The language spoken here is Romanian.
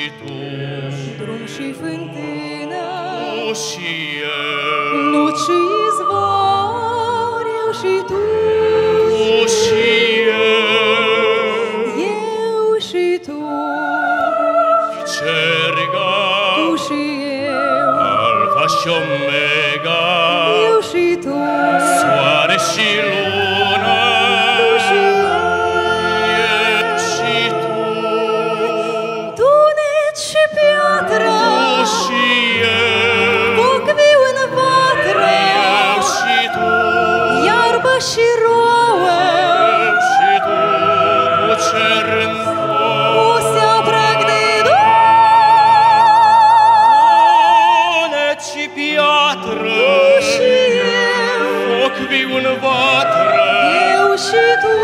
și tu, drum și fântână, tu și eu, nuci și izvor, eu și tu, tu și eu, eu și tu, cerga, tu și eu, alfa și omega, și piatră, Eu și eu, foc viu în vatră, Eu și tu,